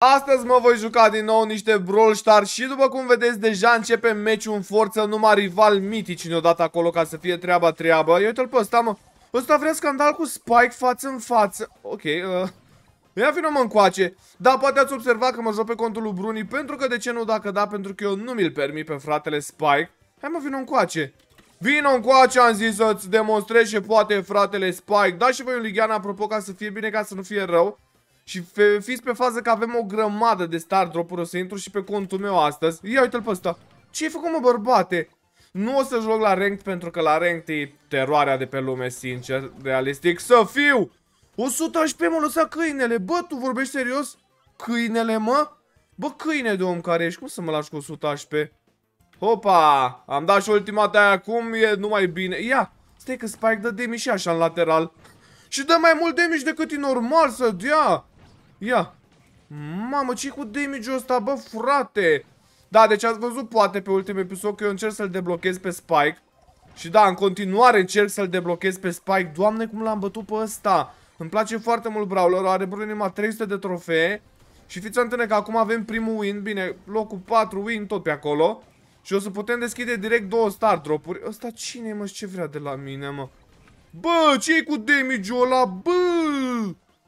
Astăzi mă voi juca din nou niște Brawl Stars și după cum vedeți deja începe meciul în forță numai rival mitici ne dat acolo ca să fie treaba treabă. Ia uite-l pe ăsta mă. Ăsta vrea scandal cu Spike față în față. Ok, uh, Ia vină mă încoace. Da, poate ați observat că mă joc pe contul lui Bruni pentru că de ce nu dacă da, pentru că eu nu mi-l permit pe fratele Spike. Hai mă, vină încoace. Vino încoace, am zis să-ți demonstrez ce poate fratele Spike. Da și voi un Ligian, apropo, ca să fie bine, ca să nu fie rău. Și fiți pe fază că avem o grămadă de star drop-uri, o să intru și pe contul meu astăzi. Ia uite-l pe ăsta. Ce ai făcut, mă, bărbate? Nu o să joc la ranked pentru că la ranked e teroarea de pe lume, sincer, realistic. Să fiu! 100 HP mă lăsa câinele. Bă, tu vorbești serios? Câinele, mă? Bă, câine de om care ești, cum să mă lași cu 100 HP? Hopa! Am dat și ultimata aia, acum e numai bine. Ia! Stai că Spike dă damage și așa în lateral. Și dă mai mult damage decât e normal să dea. Ia. Mamă, ce cu damage-ul ăsta, bă, frate? Da, deci ați văzut poate pe ultimul episod că eu încerc să-l deblochez pe Spike. Și da, în continuare încerc să-l deblochez pe Spike. Doamne, cum l-am bătut pe ăsta. Îmi place foarte mult Brawler, are Brunima 300 de trofee. Și fiți antene că acum avem primul win, bine, locul 4 win tot pe acolo. Și o să putem deschide direct două star drop-uri. Ăsta cine mă, ce vrea de la mine, mă? Bă, ce cu damage-ul ăla? Bă!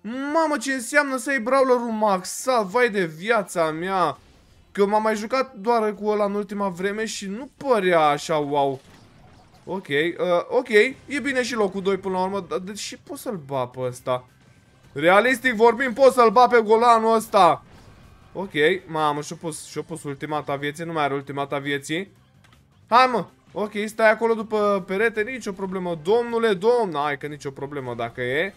Mamă, ce înseamnă să ai brawlerul maxat, vai de viața mea. Că m-am mai jucat doar cu ăla în ultima vreme și nu părea așa wow. Ok, uh, ok, e bine și locul 2 până la urmă, dar de ce pot să-l ba pe ăsta? Realistic vorbim, pot să-l ba pe golanul ăsta. Ok, mamă, și-a pus, și pus ultimata vieții, nu mai are ultimata vieții. Hai mă, ok, stai acolo după perete, nicio problemă. Domnule, domn, hai că nicio problemă dacă e.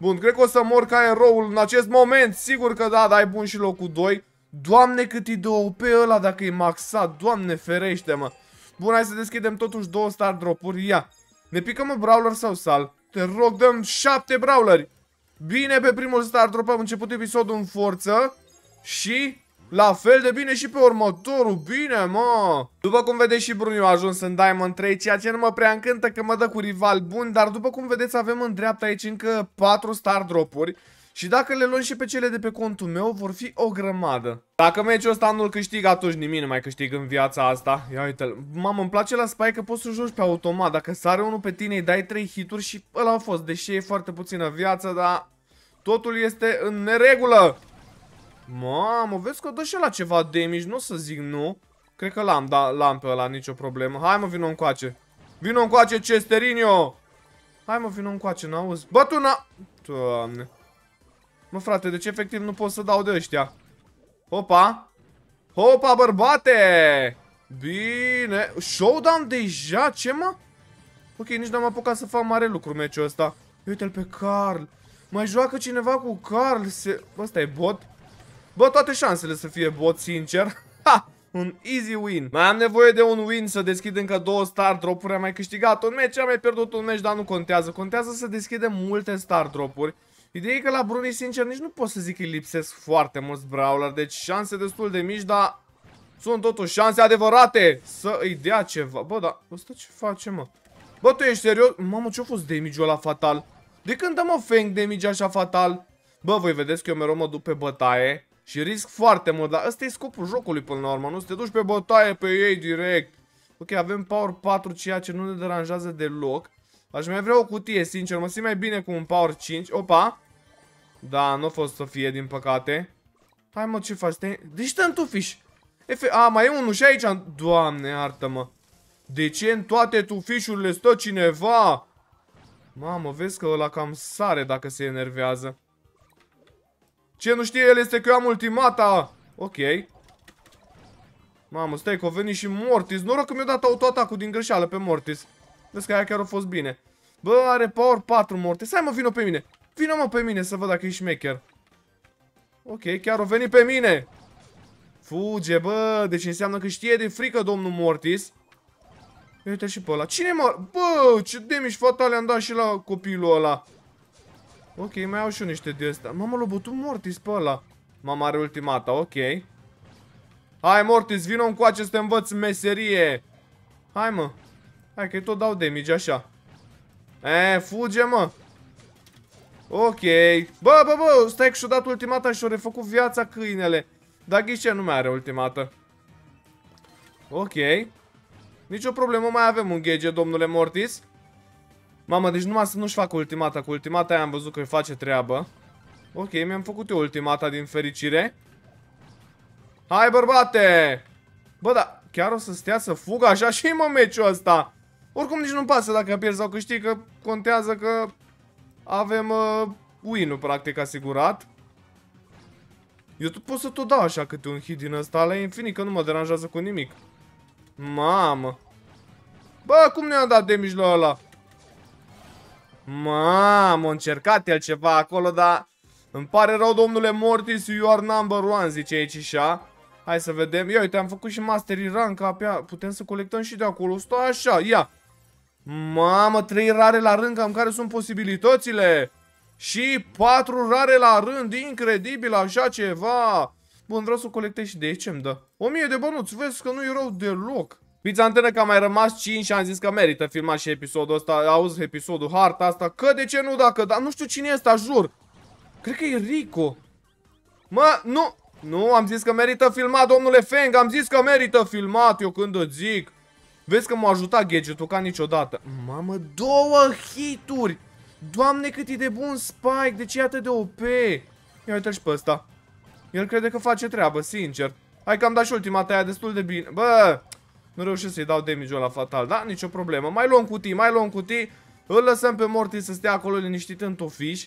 Bun, cred că o să mor ca eroul în acest moment, sigur că da, dai bun și locul 2. Doamne, cât e de OP ăla dacă e maxat, doamne ferește mă. Bun, hai să deschidem totuși două star drop-uri, ia. Ne picăm un brawler sau sal? Te rog, dăm șapte brawleri. Bine, pe primul star drop am început episodul în forță. Și la fel de bine și pe următorul, bine mă! După cum vedeți și Bruniu a ajuns în Diamond 3, ceea ce nu mă prea încântă că mă dă cu rival bun, dar după cum vedeți avem în dreapta aici încă 4 star drop-uri. Și dacă le luăm și pe cele de pe contul meu, vor fi o grămadă. Dacă meciul ăsta nu-l câștig, atunci nimic nu mai câștig în viața asta. Ia uite-l. Mamă, îmi place la Spike că poți să joci pe automat. Dacă sare unul pe tine, îi dai 3 hituri și ăla a fost. Deși e foarte puțină viață, dar totul este în neregulă. Mamă, vezi că dă și la ceva damage, nu o să zic nu. Cred că l-am, da, l-am pe ăla, nicio problemă. Hai mă, vină încoace. Vină încoace, Cesterinio! Hai mă, vină încoace, n-auzi? Bă, tu n-a... Doamne. Mă, frate, deci efectiv nu pot să dau de ăștia. Hopa! Hopa, bărbate! Bine. Showdown deja? Ce, mă? Ok, nici n-am apucat să fac mare lucru meciul ăsta. Uite-l pe Carl. Mai joacă cineva cu Carl? Se... Ăsta e bot? Bă, toate șansele să fie bot, sincer. Ha! Un easy win. Mai am nevoie de un win să deschid încă două star drop-uri. Am mai câștigat un meci, am mai pierdut un meci, dar nu contează. Contează să deschidem multe star drop-uri. Ideea e că la Bruni, sincer, nici nu pot să zic că îi lipsesc foarte mulți brawler. Deci șanse destul de mici, dar sunt totuși șanse adevărate să îi dea ceva. Bă, dar ăsta ce face, mă? Bă, tu ești serios? Mamă, ce-a fost damage-ul ăla fatal? De când dă, mă, fang damage așa fatal? Bă, voi vedeți că eu mereu mă duc pe bătaie și risc foarte mult, dar ăsta e scopul jocului până la urmă, nu? Să te duci pe bătaie pe ei direct. Ok, avem power 4, ceea ce nu ne deranjează deloc. Aș mai vrea o cutie, sincer, mă simt mai bine cu un power 5. Opa! Da, nu a fost să fie, din păcate. Hai mă, ce faci? Deci te întufiși. Efe... A, mai e unul și aici. Doamne, iartă-mă. De ce în toate tufișurile stă cineva? Mamă, vezi că ăla cam sare dacă se enervează. Ce nu știe el este că eu am ultimata. Ok. Mamă, stai că a venit și Mortis. Noroc că mi-a dat autoatacul din greșeală pe Mortis. Vezi că aia chiar a fost bine. Bă, are power 4 Mortis. Hai mă, vină pe mine. Vină mă pe mine să văd dacă e șmecher. Ok, chiar o venit pe mine. Fuge, bă. Deci înseamnă că știe de frică domnul Mortis. Uite și pe ăla. Cine mă? Bă, ce demici fatale am dat și la copilul ăla. Ok, mai au și eu niște de astea. Mamă, l-a bătut Mortis pe ăla. Mama are ultimata, ok. Hai, Mortis, vină încoace să te învăț meserie. Hai, mă. Hai că tot dau damage, așa. E, fuge, mă. Ok. Bă, bă, bă, stai că și-o dat ultimata și-o refăcut viața câinele. Dar ghice nu mai are ultimată. Ok. Nici o problemă, mai avem un ghege, domnule Mortis. Mamă, deci numai să nu-și facă ultimata. Cu ultimata aia am văzut că îi face treabă. Ok, mi-am făcut eu ultimata din fericire. Hai, bărbate! Bă, da, chiar o să stea să fugă așa și mă meciul ăsta. Oricum nici nu pasă dacă pierzi sau câștig, că contează că avem uh, win-ul practic asigurat. Eu tot pot să tot dau așa câte un hit din ăsta, la infinit, că nu mă deranjează cu nimic. Mamă. Bă, cum ne-a dat damage la ăla? Mamă, a încercat el ceva acolo, dar... Îmi pare rău, domnule Mortis, you are number one, zice aici așa. Hai să vedem. Ia uite, am făcut și Mastery Rank, apia. Putem să colectăm și de acolo. Stai așa, ia. Mamă, trei rare la rând, cam care sunt posibilitățile? Și patru rare la rând, incredibil așa ceva. Bun, vreau să colectez și de aici ce-mi dă. 1000 de bănuți, vezi că nu e rău deloc. Fiți antenă că a mai rămas 5 și am zis că merită filmat și episodul ăsta. Auzi episodul, harta asta. Că de ce nu dacă, dar nu știu cine e ăsta, jur. Cred că e Rico. Mă, nu, nu, am zis că merită filmat, domnule Feng, am zis că merită filmat, eu când îți zic. Vezi că m-a ajutat gadgetul ca niciodată. Mamă, două hituri! Doamne, cât e de bun Spike, de ce e atât de OP? Ia uite-l și pe ăsta. El crede că face treabă, sincer. Hai că am dat și ultima aia destul de bine. Bă, nu reușesc să-i dau damage la fatal, da? Nicio problemă. Mai luăm cutii, mai luăm cutii. Îl lăsăm pe Mortis să stea acolo liniștit în tofiș.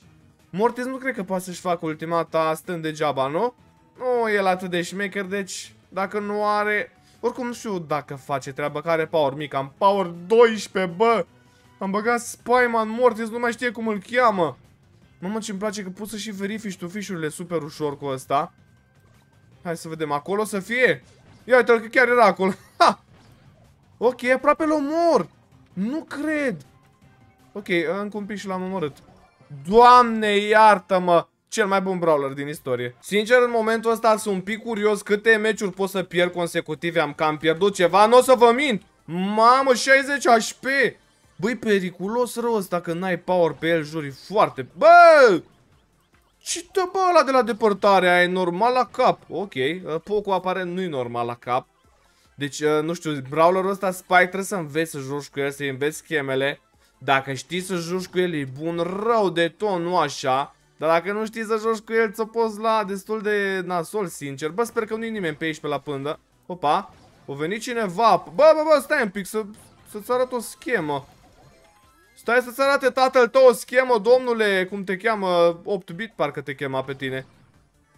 Mortis nu cred că poate să-și facă ultimata stând degeaba, nu? Nu e atât de șmecher, deci dacă nu are... Oricum nu știu dacă face treaba care power mic. Am power 12, bă! Am băgat Spyman Mortis, nu mai știe cum îl cheamă. Mamă, ce-mi place că poți să și verifici tu fișurile super ușor cu ăsta. Hai să vedem, acolo să fie. Ia uite-l că chiar era acolo. Ha! Ok, aproape l omor. Nu cred. Ok, încă un pic și l-am omorât. Doamne, iartă-mă! Cel mai bun brawler din istorie. Sincer, în momentul ăsta sunt un pic curios câte meciuri pot să pierd consecutive. Am cam pierdut ceva, nu o să vă mint. Mamă, 60 HP! Băi, periculos rău ăsta că n-ai power pe el, juri, foarte... Bă! Ce dă bă ăla de la depărtare? Aia e normal la cap. Ok, uh, Poco aparent nu-i normal la cap. Deci, uh, nu știu, brawlerul ăsta Spike trebuie să înveți să joci cu el, să-i înveți schemele. Dacă știi să joci cu el, e bun rău de tot, nu așa. Dar dacă nu știi să joci cu el, ți-o poți la destul de nasol, sincer. Bă, sper că nu-i nimeni pe aici, pe la pândă. Opa, o venit cineva. Bă, bă, bă, stai un pic, să, să-ți arăt o schemă. Stai să-ți arate tatăl tău o schemă, domnule, cum te cheamă, 8-bit parcă te chema pe tine.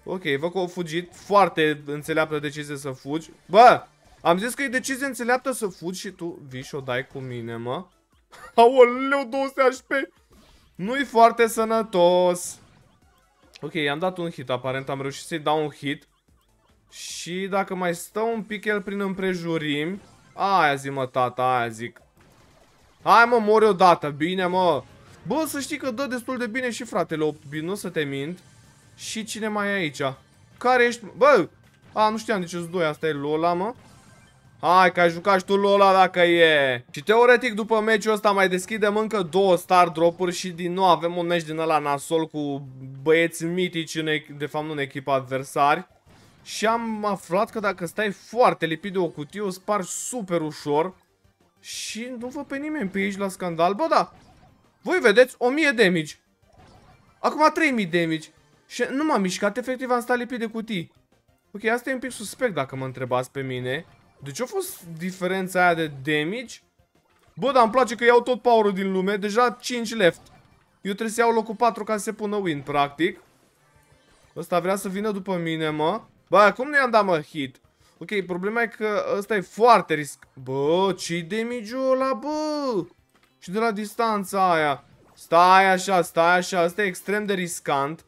Ok, văd că au fugit, foarte înțeleaptă decizie să fugi. Bă, am zis că e decizie înțeleaptă să fugi și tu vii și o dai cu mine, mă. Aoleu, 200 HP. Nu-i foarte sănătos. Ok, i-am dat un hit, aparent am reușit să-i dau un hit. Și dacă mai stă un pic el prin împrejurim... Aia zi mă, tata, aia zic. Hai mă, mori odată, bine mă. Bă, să știi că dă destul de bine și fratele 8 bine, nu să te mint. Și cine mai e aici? Care ești? Bă! A, nu știam de ce doi, asta e Lola, mă. Hai că ai jucat și tu Lola dacă e. Și teoretic după meciul ăsta mai deschidem încă două star dropuri și din nou avem un meci din ăla nasol cu băieți mitici, în, de fapt nu în echipa adversari. Și am aflat că dacă stai foarte lipit de o cutie o spargi super ușor. Și nu văd pe nimeni pe aici la scandal. Bă, da, voi vedeți 1000 damage. Acum 3000 damage. Și nu m-am mișcat, efectiv am stat lipit de cutii. Ok, asta e un pic suspect dacă mă întrebați pe mine. De ce a fost diferența aia de damage? Bă, dar îmi place că iau tot power din lume. Deja 5 left. Eu trebuie să iau locul 4 ca să se pună win, practic. Ăsta vrea să vină după mine, mă. Bă, cum nu i-am dat, mă, hit? Ok, problema e că ăsta e foarte risc. Bă, ce-i damage-ul ăla, bă? Și de la distanța aia. Stai așa, stai așa. Ăsta e extrem de riscant.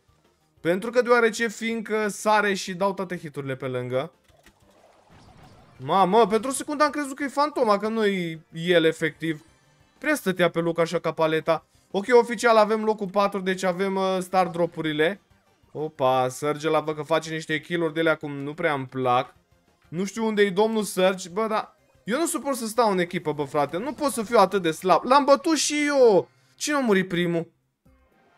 Pentru că deoarece fiindcă sare și dau toate hiturile pe lângă. Mamă, pentru o secundă am crezut că e fantoma, că nu e el efectiv. Prea stătea pe loc așa ca paleta. Ok, oficial avem locul 4, deci avem uh, star dropurile. Opa, Serge la văd că face niște kill-uri de alea cum nu prea îmi plac. Nu știu unde e domnul Serge, bă, dar eu nu suport să stau în echipă, bă, frate. Nu pot să fiu atât de slab. L-am bătut și eu. Cine a murit primul?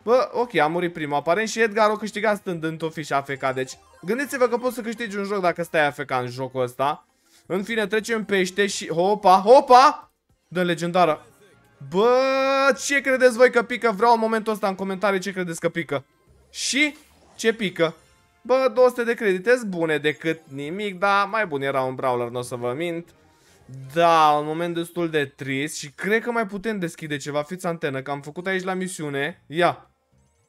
Bă, ok, a murit primul aparent și Edgar o câștigat stând în tofiș și AFK, deci gândiți-vă că poți să câștigi un joc dacă stai AFK în jocul ăsta. În fine, trecem pește și... Hopa, hopa! Dă legendară. Bă, ce credeți voi că pică? Vreau în momentul ăsta în comentarii ce credeți că pică. Și ce pică? Bă, 200 de credite bune decât nimic, dar mai bun era un brawler, nu o să vă mint. Da, un moment destul de trist și cred că mai putem deschide ceva. Fiți antenă, că am făcut aici la misiune. Ia.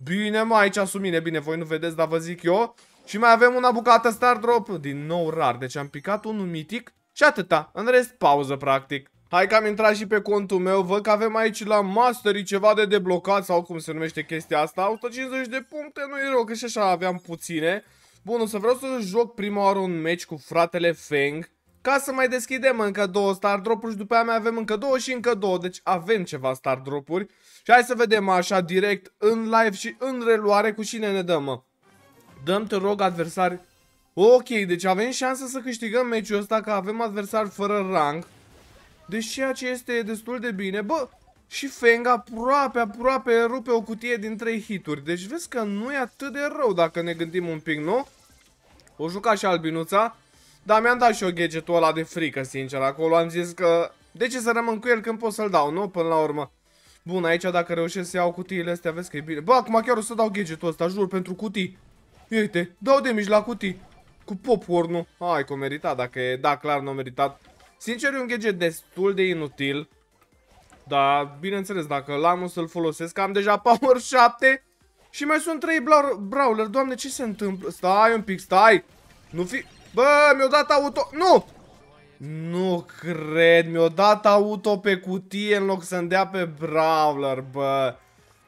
Bine, mă, aici sub mine. Bine, voi nu vedeți, dar vă zic eu. Și mai avem una bucată Star Drop. Din nou rar. Deci am picat unul mitic și atâta. În rest, pauză, practic. Hai că am intrat și pe contul meu. Văd că avem aici la Mastery ceva de deblocat sau cum se numește chestia asta. 150 de puncte, nu e rău, că și așa aveam puține. Bun, o să vreau să joc prima oară un match cu fratele Feng. Ca să mai deschidem încă două star drop-uri și după aia mai avem încă două și încă două. Deci avem ceva star drop-uri. Și hai să vedem așa direct în live și în reluare cu cine ne dăm, mă. Dăm, te rog, adversari. Ok, deci avem șansă să câștigăm meciul ăsta că avem adversari fără rang. Deci ceea ce este destul de bine. Bă, și Feng aproape, aproape rupe o cutie din 3 hituri. Deci vezi că nu e atât de rău dacă ne gândim un pic, nu? O juca și albinuța. Dar mi-am dat și eu gadgetul ăla de frică, sincer. Acolo am zis că... De ce să rămân cu el când pot să-l dau, nu? Până la urmă. Bun, aici dacă reușesc să iau cutiile astea, vezi că e bine. Bă, acum chiar o să dau gadgetul ăsta, jur, pentru cutii. Uite, dau de mici la cutii. Cu popcorn-ul. Hai că o meritat, dacă e... Da, clar nu o meritat. Sincer, e un gadget destul de inutil. Dar, bineînțeles, dacă l-am o să-l folosesc, am deja power 7 și mai sunt 3 brawler. Doamne, ce se întâmplă? Stai un pic, stai! Nu fi... Bă, mi-a dat auto... Nu! Nu cred, mi-a dat auto pe cutie în loc să-mi dea pe brawler, bă.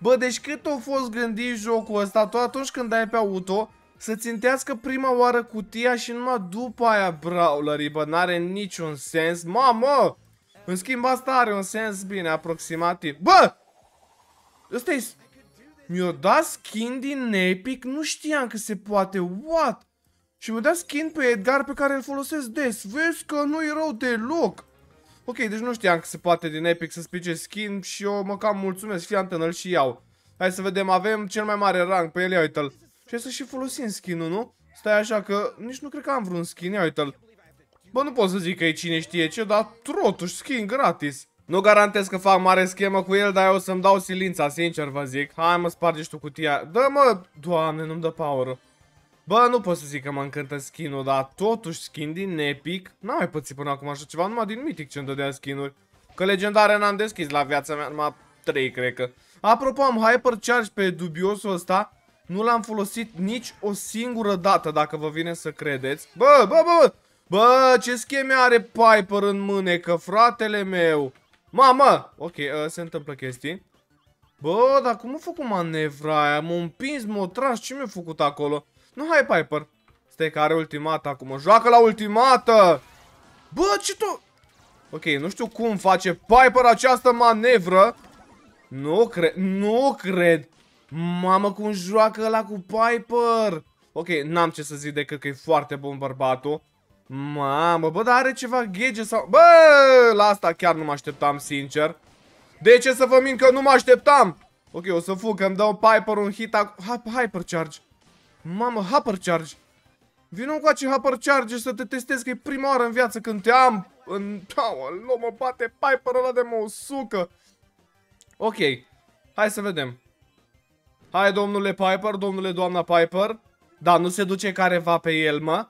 Bă, deci cât a fost gândit jocul ăsta, tot atunci când dai pe auto, să țintească prima oară cutia și numai după aia brawlerii, bă, n-are niciun sens. Mamă! În schimb asta are un sens bine, aproximativ. Bă! ăsta e... Mi-o dat skin din Epic? Nu știam că se poate. What? Și mi-o dat skin pe Edgar pe care îl folosesc des. Vezi că nu e rău deloc. Ok, deci nu știam că se poate din Epic să spice skin și eu mă cam mulțumesc. Fii antenă și iau. Hai să vedem, avem cel mai mare rang pe el, ia uite-l. Și să și folosim skin-ul, nu? Stai așa că nici nu cred că am vreun skin, ia uite-l. Bă, nu pot să zic că e cine știe ce, dar totuși skin gratis. Nu garantez că fac mare schemă cu el, dar eu o să-mi dau silința, sincer vă zic. Hai mă, spargeți tu cutia. Dă mă, doamne, nu-mi dă power -ul. Bă, nu pot să zic că mă încântă skin-ul, dar totuși skin din Epic. N-am mai pățit până acum așa ceva, numai din Mythic ce-mi dădea skin-uri. Că legendare n-am deschis la viața mea, numai 3 cred că. Apropo, am Hypercharge pe dubiosul ăsta. Nu l-am folosit nici o singură dată, dacă vă vine să credeți. Bă, bă, bă, bă! Bă, ce scheme are Piper în mânecă, fratele meu? Mamă! Ok, uh, se întâmplă chestii. Bă, dar cum a făcut manevra aia? M-a împins, m-a tras, ce mi-a făcut acolo? Nu, hai, Piper. Stai că are ultimata acum. Joacă la ultimată! Bă, ce tu... Ok, nu știu cum face Piper această manevră. Nu cred, nu cred. Mamă, cum joacă ăla cu Piper. Ok, n-am ce să zic decât că e foarte bun bărbatul. Mamă, bă, dar are ceva ghege sau... Bă, la asta chiar nu mă așteptam, sincer. De ce să vă mint că nu mă așteptam? Ok, o să fug, că îmi dau Piper un hit Hypercharge. Mamă, Hypercharge. Vino cu acei Hypercharge să te testezi, că e prima oară în viață când te am în... Aoleu, mă bate Piper ăla de mă sucă. Ok, hai să vedem. Hai, domnule Piper, domnule doamna Piper. Da, nu se duce careva pe el, mă.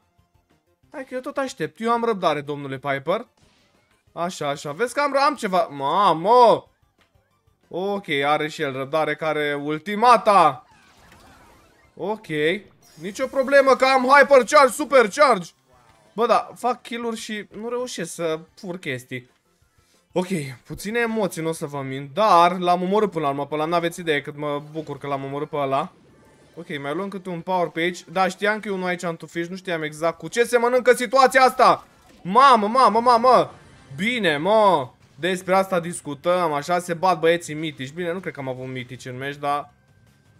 Hai că eu tot aștept. Eu am răbdare, domnule Piper. Așa, așa. Vezi că am, am ceva... Mamă! Ok, are și el răbdare care ultimata. Ok. Nicio problemă că am hypercharge, supercharge. Bă, da, fac kill-uri și nu reușesc să fur chestii. Ok, puține emoții, nu o să vă mint, dar l-am omorât până la urmă pe ăla, n-aveți idee cât mă bucur că l-am omorât pe ăla. Ok, mai luăm câte un power pe aici. Da, știam că e unul aici antufiș, nu știam exact cu ce se mănâncă situația asta. Mamă, mamă, mamă. Bine, mă. Despre asta discutăm, așa se bat băieții mitici. Bine, nu cred că am avut mitici în meci, dar...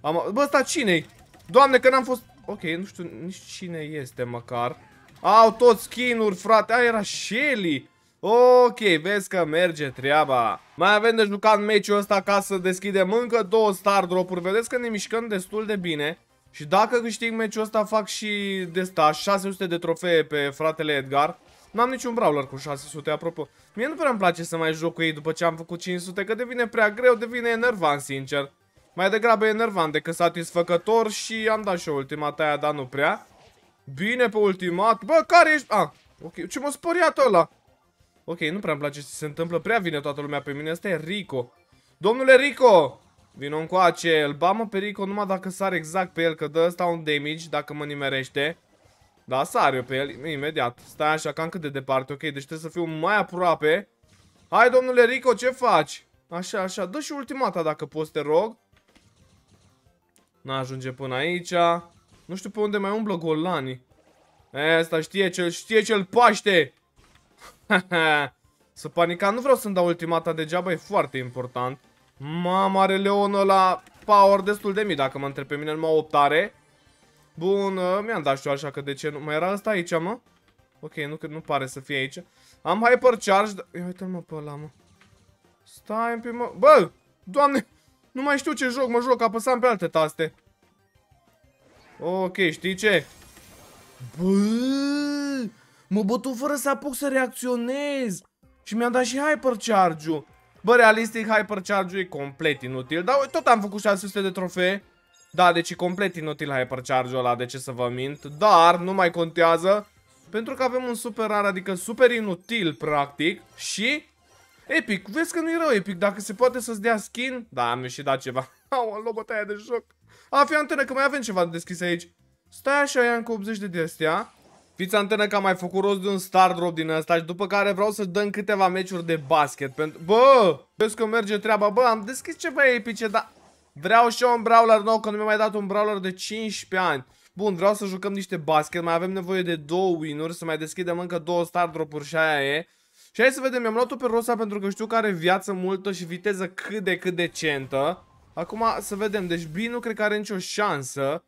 Am... Bă, ăsta cine-i? Doamne, că n-am fost... Ok, nu știu nici cine este măcar. Au tot skin-uri, frate. Aia era Shelly. Ok, vezi că merge treaba. Mai avem de jucat meciul ăsta ca să deschidem încă două star drop-uri. Vedeți că ne mișcăm destul de bine. Și dacă câștig meciul ăsta fac și de sta 600 de trofee pe fratele Edgar. N-am niciun brawler cu 600, apropo. Mie nu prea îmi place să mai joc cu ei după ce am făcut 500, că devine prea greu, devine enervant, sincer. Mai degrabă enervant decât satisfăcător și am dat și o ultimata aia, dar nu prea. Bine pe ultimat. Bă, care ești? Ah, ok. Ce m-a speriat ăla? Ok, nu prea îmi place ce se întâmplă. Prea vine toată lumea pe mine. Asta e Rico. Domnule Rico! Vino încoace. Îl bamă pe Rico numai dacă sar exact pe el, că dă ăsta un damage dacă mă nimerește. Da, sar eu pe el imediat. Stai așa, cam cât de departe. Ok, deci trebuie să fiu mai aproape. Hai, domnule Rico, ce faci? Așa, așa. Dă și ultimata dacă poți, te rog. N-ajunge până aici. Nu știu pe unde mai umblă golanii. Asta știe ce știe ce-l paște. Să panica, nu vreau să-mi dau ultimata degeaba, e foarte important. Mama, are Leon la power destul de mii, dacă mă întreb pe mine, numai 8 are. Bun, uh, mi-am dat și eu așa că de ce nu... Mai era asta aici, mă? Ok, nu, nu pare să fie aici. Am hypercharge... Ia uite-l mă pe ăla, mă. Stai un pic, mă... Bă! Doamne! Nu mai știu ce joc, mă joc, apăsam pe alte taste. Ok, știi ce? Bă! Mă bătu fără să apuc să reacționez. Și mi-am dat și hypercharge-ul. Bă, realistic, hypercharge-ul e complet inutil. Dar tot am făcut 600 de trofee. Da, deci e complet inutil hypercharge-ul ăla, de ce să vă mint. Dar, nu mai contează. Pentru că avem un super rar, adică super inutil, practic. Și Epic, vezi că nu e rău Epic, dacă se poate să-ți dea skin. Da, am și dat ceva. Au, o bătaie de joc. A, fi antenă, că mai avem ceva deschis aici. Stai așa, ia încă 80 de de-astea Fiți antenă că am mai făcut rost de un star drop din ăsta Și după care vreau să dăm câteva meciuri de basket pentru... Bă, vezi că merge treaba. Bă, am deschis ceva epice, dar Vreau și eu un brawler nou, că nu mi-a mai dat un brawler de 15 ani. Bun, vreau să jucăm niște basket Mai avem nevoie de două win-uri Să mai deschidem încă două star drop-uri și aia e și hai să vedem, mi-am luat-o pe Rosa pentru că știu că are viață multă și viteză cât de cât decentă. Acum să vedem, deci Bee nu cred că are nicio șansă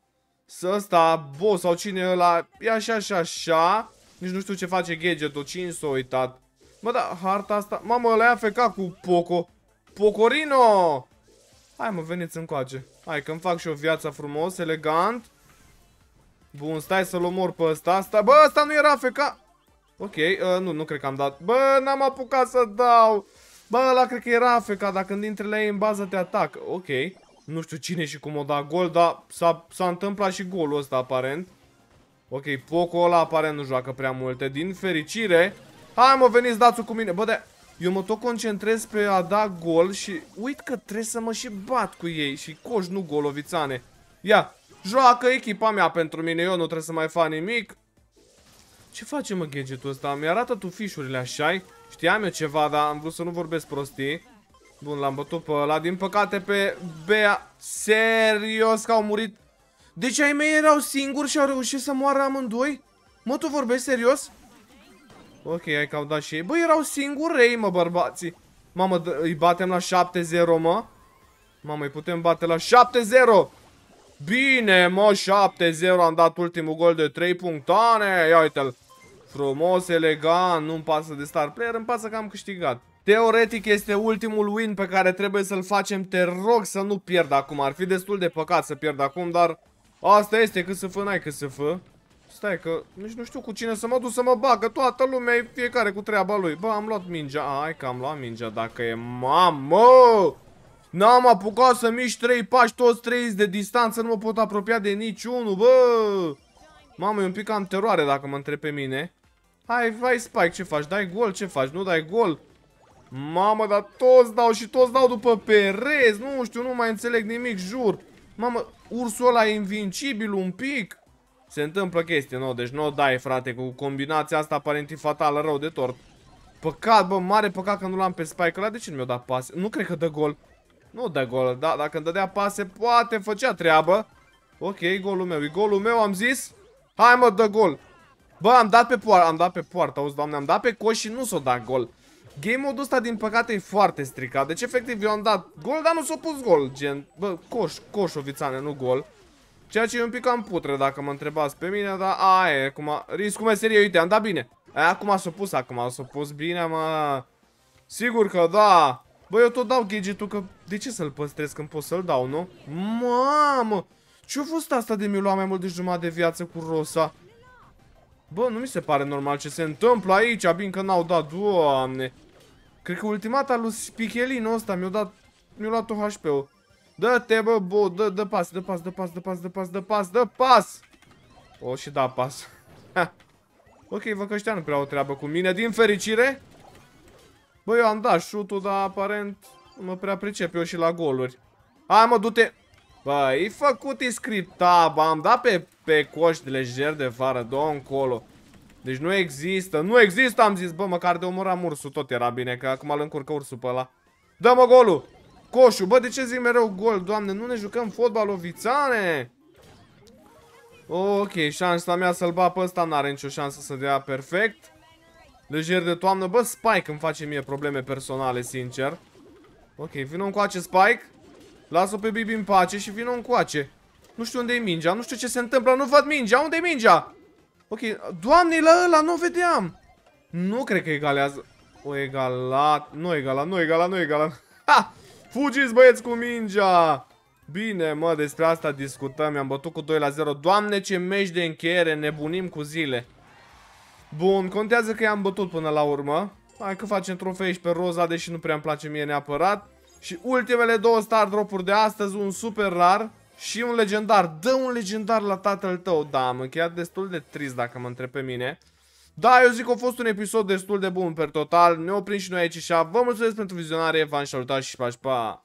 să ăsta, boss sau cine e ăla, e așa și așa. Nici nu știu ce face gadget-ul, cine s-a uitat. Mă, da, harta asta, mamă, ăla e AFK cu Poco. Pocorino! Hai mă, veniți încoace. Hai că-mi fac și o viață frumos, elegant. Bun, stai să-l omor pe ăsta. Asta, bă, ăsta nu era AFK. Ok, uh, nu, nu cred că am dat. Bă, n-am apucat să dau. Bă, ăla cred că era AFK, dacă când intre la ei în bază te atac. Ok. Nu știu cine și cum o da gol, dar s-a întâmplat și golul ăsta aparent. Ok, Poco ăla aparent nu joacă prea multe. Din fericire, hai mă, veniți dați cu mine. Bă, de eu mă tot concentrez pe a da gol și uit că trebuie să mă și bat cu ei. Și coș, nu golovițane. Ia, joacă echipa mea pentru mine, eu nu trebuie să mai fac nimic. Ce face mă gadgetul ăsta? Mi-arată tu fișurile așa -i? Știam eu ceva, dar am vrut să nu vorbesc prostii. Bun, l-am bătut pe ăla. Din păcate pe Bea. Serios că au murit. Deci ai mei erau singuri și au reușit să moară amândoi? Mă, tu vorbești serios? Ok, hai că au dat și ei. Băi, erau singuri rei, mă, bărbații. Mamă, îi batem la 7-0, mă. Mamă, îi putem bate la 7-0. Bine, mă, 7-0. Am dat ultimul gol de 3 punctane. Ia uite-l. Frumos, elegant, nu-mi pasă de star player, îmi pasă că am câștigat. Teoretic este ultimul win pe care trebuie să-l facem, te rog să nu pierd acum, ar fi destul de păcat să pierd acum, dar asta este, cât să fă, n-ai cât să fă. Stai că nici nu știu cu cine să mă duc să mă bagă, toată lumea e fiecare cu treaba lui. Bă, am luat mingea, A, hai că am luat mingea dacă e, mamă! N-am apucat să mișc 3 pași, toți 30 de distanță, nu mă pot apropia de niciunul, bă! Mamă, e un pic am teroare dacă mă întreb pe mine. Hai, hai Spike, ce faci? Dai gol? Ce faci? Nu dai gol? Mamă, dar toți dau și toți dau după perez. Nu știu, nu mai înțeleg nimic, jur. Mamă, ursul ăla e invincibil un pic. Se întâmplă chestie, nu? Deci nu o dai, frate, cu combinația asta aparent e fatală, rău de tort. Păcat, bă, mare păcat că nu l-am pe Spike ăla. De ce nu mi-o dat pase? Nu cred că dă gol. Nu dă gol, da, dacă îmi dădea pase, poate făcea treabă. Ok, golul meu, e golul meu, am zis. Hai mă, dă gol. Bă, am dat pe poartă, am dat pe poartă, auzi, doamne, am dat pe coș și nu s-o dat gol. Game mode ăsta, din păcate, e foarte stricat. Deci, efectiv, eu am dat gol, dar nu s-a pus gol, gen, bă, coș, coș, ovițane, nu gol. Ceea ce e un pic cam putre, dacă mă întrebați pe mine, dar aia e, cum a, riscul meserie, uite, am dat bine. E, acum s-a pus, acum s-a pus bine, mă. Sigur că da. Bă, eu tot dau gadgetul că... De ce să-l păstrez când pot să-l dau, nu? Mamă! Ce-a fost asta de mi lua mai mult de jumătate de viață cu Rosa? Bă, nu mi se pare normal ce se întâmplă aici, bine că n-au dat, doamne. Cred că ultimata lui Spichelino ăsta mi-a dat... Mi-a luat o HP-ul. Dă-te, bă, bo, dă, dă pas, dă pas, dă pas, dă pas, dă pas, dă pas, dă pas! O, și da pas. ok, văd că ăștia nu prea au treabă cu mine, din fericire. Bă, eu am dat șutul, dar aparent nu mă prea pricep eu și la goluri. Hai mă, du-te! Bă, e făcut e scriptat, am dat pe, pe coș de lejer de vară, două încolo. Deci nu există, nu există, am zis, bă, măcar de omoram ursul, tot era bine, că acum îl încurcă ursul pe ăla. Dă-mă golul! Coșul, bă, de ce zic mereu gol, doamne, nu ne jucăm fotbal ovițane? Ok, șansa mea să-l bat pe ăsta n-are nicio șansă să dea perfect. Lejer de toamnă, bă, Spike îmi face mie probleme personale, sincer. Ok, vină încoace Spike. Lasă pe Bibi în pace și vină încoace. Nu știu unde e mingea, nu știu ce se întâmplă, nu văd mingea, unde e mingea? Ok, doamne, la ăla, nu vedeam. Nu cred că egalează. O egalat, nu egalat, nu egalat, nu egalat. Ha! Fugiți băieți cu mingea! Bine, mă, despre asta discutăm. Mi-am bătut cu 2 la 0. Doamne, ce meci de încheiere, nebunim cu zile. Bun, contează că i-am bătut până la urmă. Hai că facem trofei și pe roza, deși nu prea îmi place mie neapărat. Și ultimele două star drop-uri de astăzi, un super rar și un legendar. Dă un legendar la tatăl tău. Da, am încheiat destul de trist dacă mă întreb pe mine. Da, eu zic că a fost un episod destul de bun per total. Ne oprim și noi aici și vă mulțumesc pentru vizionare, v-am salutat și pa, pa!